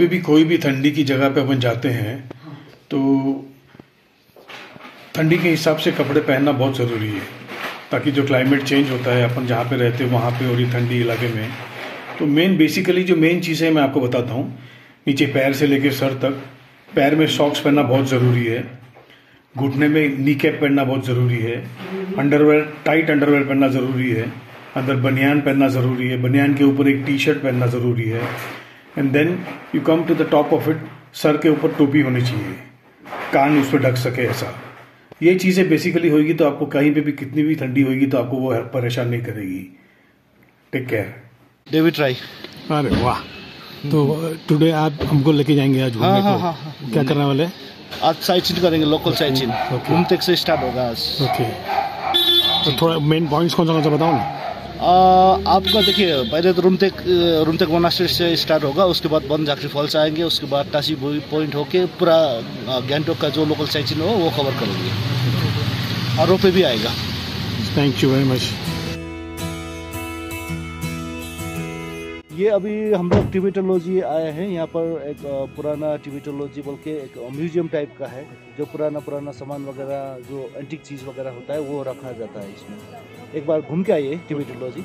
कभी भी कोई भी ठंडी की जगह पे अपन जाते हैं तो ठंडी के हिसाब से कपड़े पहनना बहुत ज़रूरी है, ताकि जो क्लाइमेट चेंज होता है, अपन जहाँ पे रहते हैं, वहाँ पे और ये ठंडी इलाके में। तो मेन बेसिकली जो मेन चीज़ है, मैं आपको बताता हूँ। नीचे पैर से लेकर सर तक, पैर में सॉक्स पहनना बहुत ज़रूरी है। घुटने में नी कैप पहनना बहुत ज़रूरी है। अंडरवेयर टाइट अंडरवेयर पहनना ज़रूरी है। अंदर बनियान पहनना ज़रूरी है। बनियान के ऊपर एक टी शर्ट पहनना ज़रूरी है। And then you come to the top of it sir के ऊपर टोपी होनी चाहिए। कान उस पर ढक सके ऐसा। ये चीज़ें बेसिकली होगी तो आपको कहीं पे भी कितनी भी ठंडी होगी तो आपको वो परेशान नहीं करेगी। टेक केयर डेविड ट्राई अरे वाह। तो टुडे आप हमको लेके जाएँगे आज हाँ, घूमने हाँ, को? हाँ, हाँ। क्या करने वाले? आज साइट सीन करेंगे लोकल साइट सीन. घूमतेक से स्टार्ट होगा आज। ओके तो थोड़ा मेन पॉइंट्स कौन सा कौन सा बताओ ना? आ, आपका देखिए पहले तो रूमतेक रूमतेक मोनास्ट्री से स्टार्ट होगा उसके बाद बन झाकरी फॉल्स आएँगे उसके बाद टासी पॉइंट होके पूरा गैंगटोक का जो लोकल साइट हो वो कवर करेंगे। और रोपे भी आएगा। थैंक यू वेरी मच ये अभी हम लोग टिबिटोलॉजी आए हैं यहाँ पर एक पुराना टिबिटोलॉजी बोल के एक म्यूज़ियम टाइप का है जो पुराना पुराना सामान वगैरह जो एंटिक चीज़ वगैरह होता है वो रखा जाता है इसमें। एक बार घूम के आइए टिबिटोलॉजी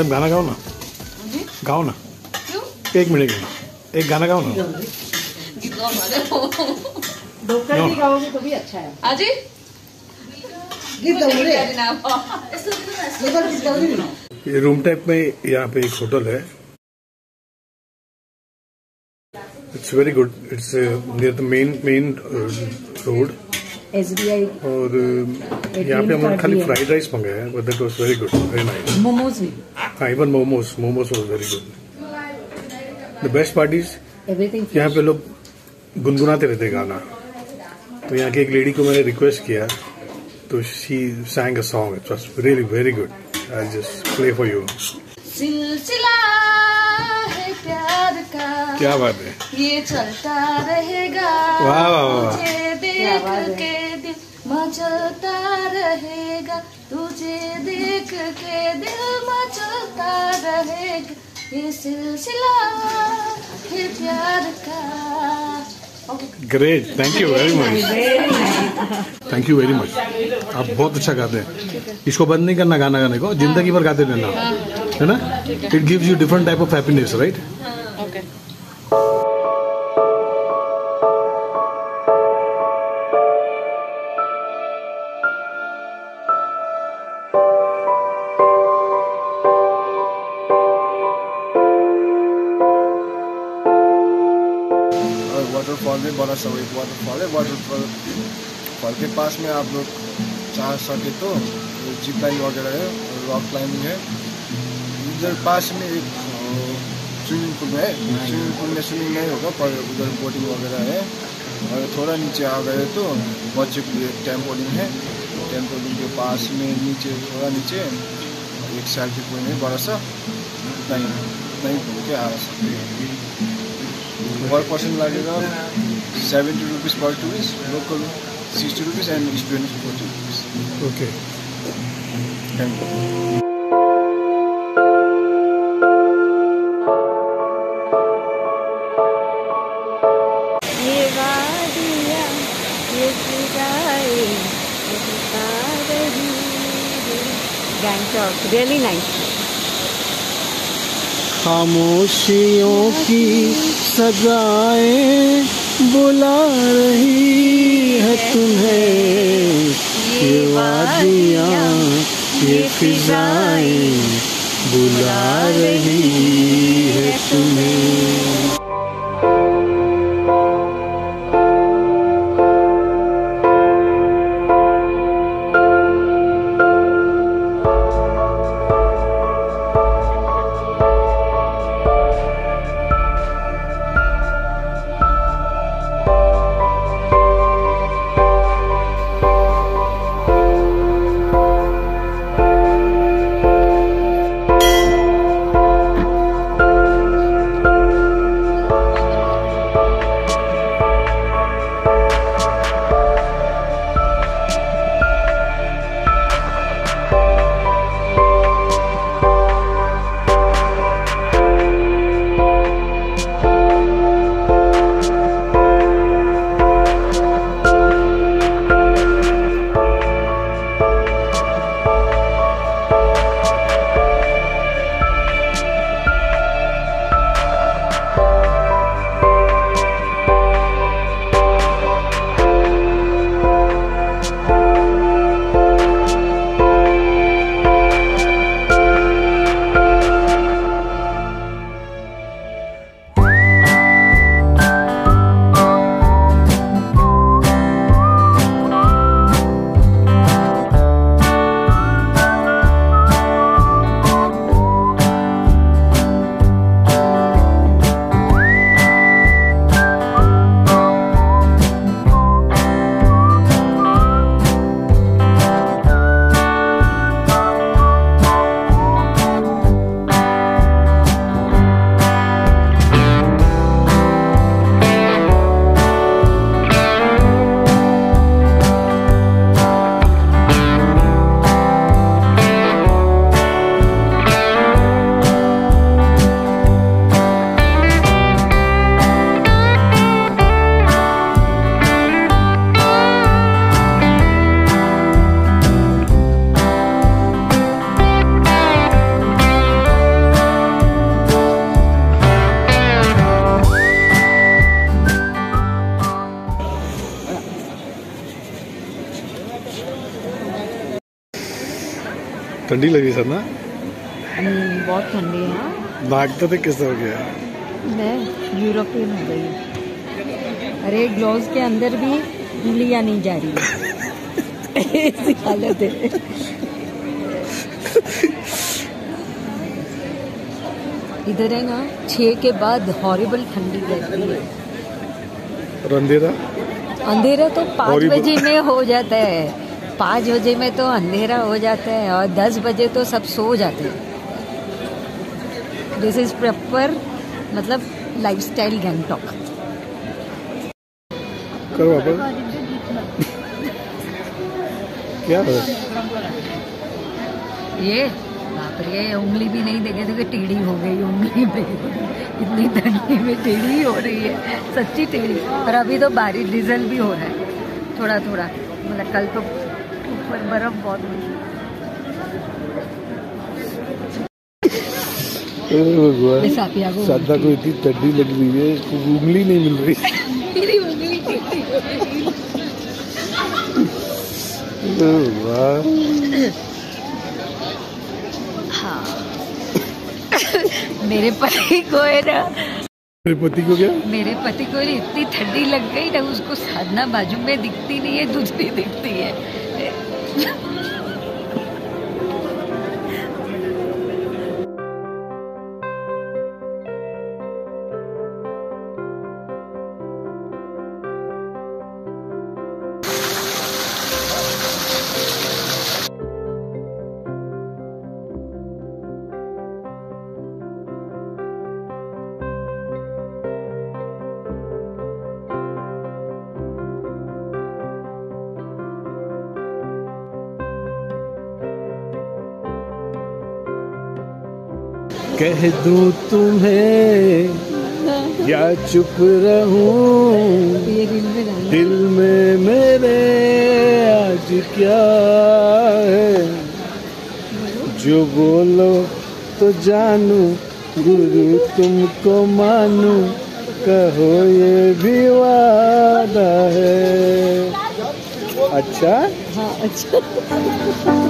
मैडम गाना गाओ ना। गाओ ना। क्यों? एक मिनट एक गाना गाओ ना। गाओ ढोकर भी गाओगे तो भी अच्छा है। अजी गाओगे ना ये रूम टाइप में यहाँ पे एक होटल है। It's very good it's near the main main road S B I और यहाँ पे हम लोग खाली फ्राइड राइस मंगाया but that was very good very nice momos भी? हाँ even momos momos was very good the best part is यहाँ पे लोग गुनगुनाते रहते गाना। तो यहाँ की एक लेडी को मैंने रिक्वेस्ट किया तो she sang a song it was really very good I just play for you Silsila क्या बात है? ये चलता रहेगा वाह, वाह, वाह। तुझे देख के दिल मचलता रहेगा। तुझे देख के दिल मचलता रहेगा। ये सिलसिला है प्यार का। Great thank you very much thank you very much आप बहुत अच्छा गाते हैं। इसको बंद नहीं करना गाना गाने को। ज़िंदगी भर गाते रहना। है। ना? It gives you different type of happiness right waterfall में बड़ा सा एक वाटरफॉल है। वाटरफॉल फॉल के पास में आप लोग चाह सके तो जिप लाइन वगैरह है रॉक क्लाइंबिंग है। इधर पास में एक स्विमिंग पूल है। स्विमिंग पूल में स्विमिंग नहीं होगा, पर उधर बोटिंग वगैरह है। और थोड़ा नीचे आ गए तो बच्चों के लिए टेम्पोलिंग है। टेम्पोलिंग के पास में नीचे, थोड़ा नीचे, एक सेल्फी पॉइंट है, बड़ा सा। नहीं नहीं घूम के आ सकते हैं। पर पर्सन लगेगा seventy rupees per tourist local sixty rupees and student forty rupees okay thank you ये वादियाँ ये फिजाएँ ये बता रही हैं। गैंगटॉक रियली नाइस खामोशियों की सजाएँ बुला रही है तुम्हें। ये वादियाँ, ये फिजाएँ बुला रही है तुम्हें। ठंडी लगी सर ना? हम्म, बहुत ठंडी है हाँ। नागता थे किस हो गया मैं यूरोपियन हो गई अरे ग्लोव्स के अंदर भी उंगलियाँ नहीं जा रही है। ऐसी हालत है। इधर है ना छः के बाद हॉरिबल ठंडी रहती है। और अंधेरा? अंधेरा तो पाँच बजे में हो जाता है। पाँच बजे में तो अंधेरा हो जाता है और दस बजे तो सब सो जाते हैं। दिस इज़ प्रॉपर मतलब लाइफस्टाइल गैंगटॉक करो क्या है ये बाप रे उंगली भी नहीं देखे थे कि टेढ़ी हो गई उंगली पे। इतनी ठंडी में टेढ़ी हो रही है सच्ची टेढ़ी। और अभी तो बारिश डीजल भी हो रहा है थोड़ा थोड़ा मतलब कल तो ऊपर बर्फ़ बहुत हुई को सादा को इतनी ठंडी लग रही है उंगली नहीं मिल रही। हाँ मेरे पति को है ना मेरे पति को क्या? मेरे पति को इतनी ठंडी लग गई ना उसको साधना बाजू में दिखती नहीं है दूसरी दिखती है। Yeah. कह दूँ तुम्हें या चुप रहूँ? दिल में मेरे आज क्या है? जो बोलो तो जानू गुरु तुमको मानू कहो ये भी वादा है। अच्छा? हाँ अच्छा।